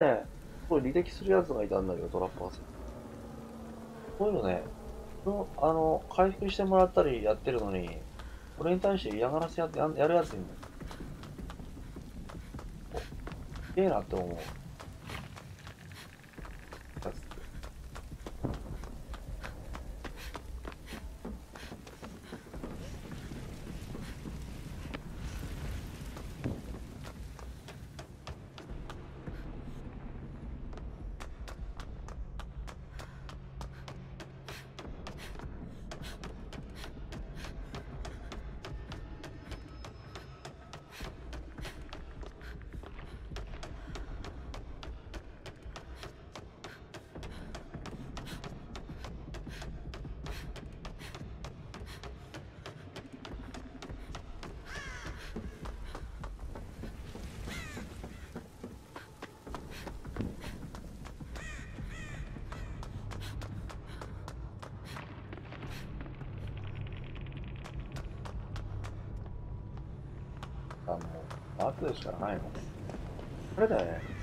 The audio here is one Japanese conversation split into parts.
ね、これ履歴するやつがいたんだけど、トラッパーさん。そういうのね、のあの、回復してもらったりやってるのに、俺に対して嫌がらせやってやるやついんの。すげえなって思う。やつあの、待つしかないの。これだよね。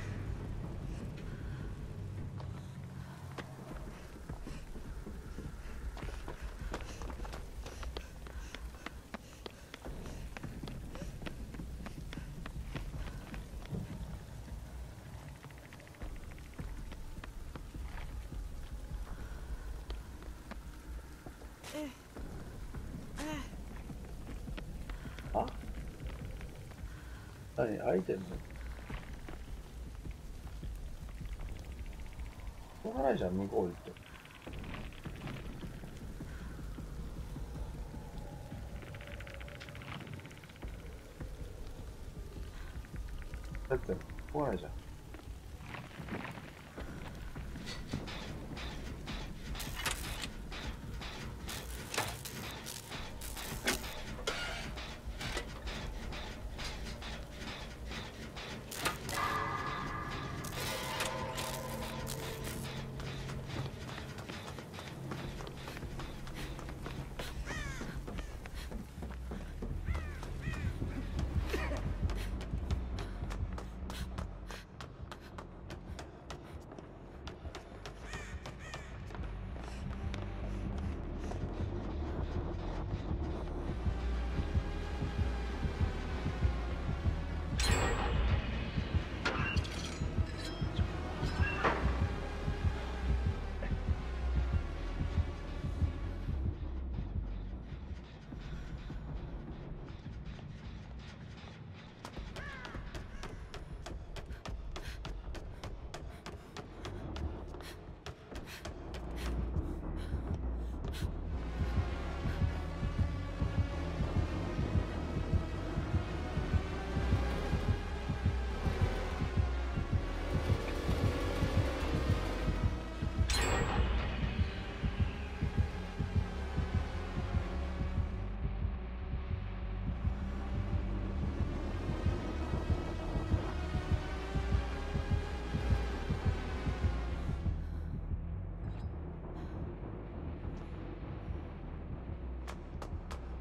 何アイテムしょうがないじゃん、向こう行って。だって、しょうがないじゃん。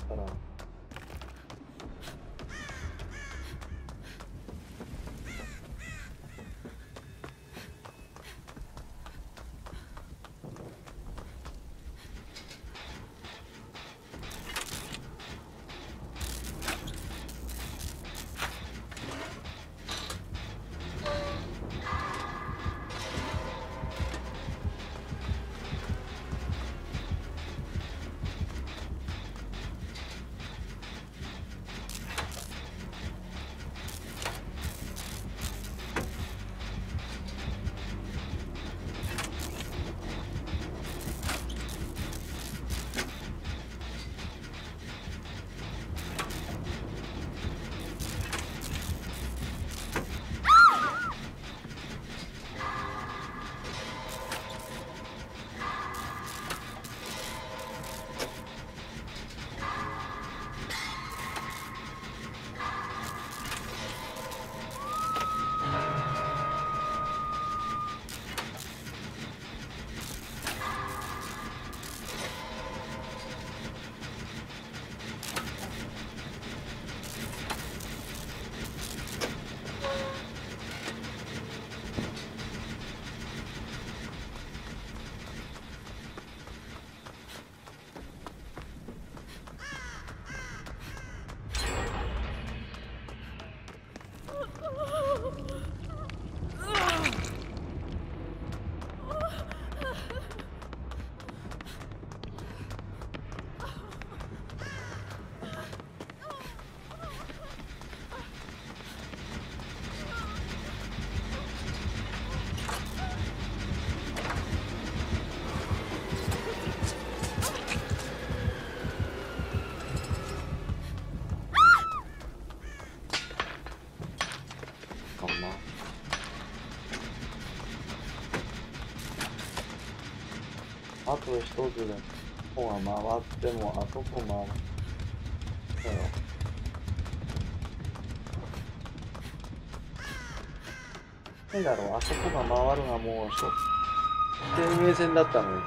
か一つで、ここが回っても、あそこ回る。だよ。ないだろう、あそこが回るがもう、しょ生命線だったのに。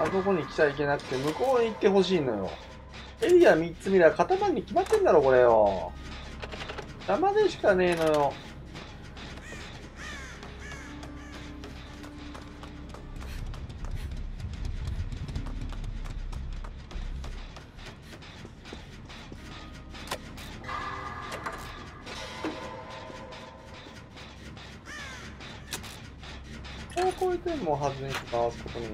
あそこに来ちゃいけなくて、向こうに行ってほしいのよ。エリア3つ見りゃ固まに決まってんだろ、これよ。邪魔でしかねえのよ。もはずに回すことに。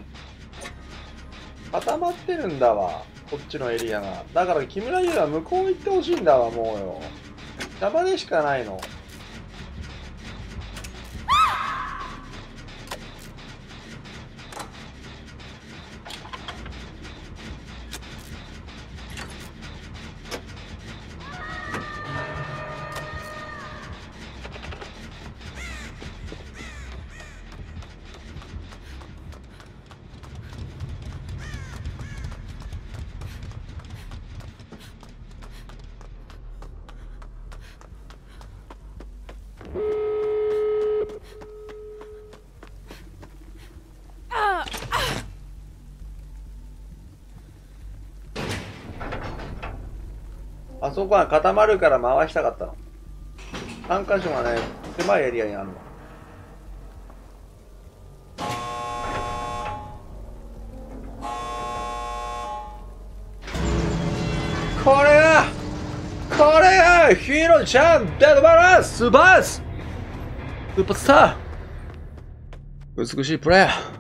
固まってるんだわ。こっちのエリアが。だから木村優は向こう行ってほしいんだわ、もうよ。邪魔でしかないの。あそこは固まるから回したかったの。3箇所がね、狭いエリアにあるの。これがこれがヒーローちゃんデッドバランススバーススーパースター美しいプレーヤー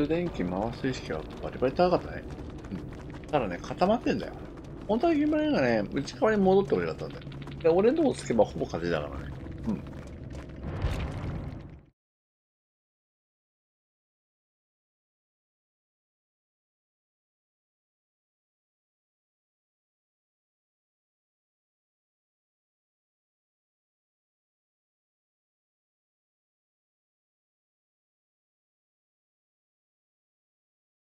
発電機回す意識はバリバリ高かったね。うん。ただね、固まってんだよ。本当は木村がね、内側に戻って俺だったんだよ。で、俺のとこつけばほぼ風だからね。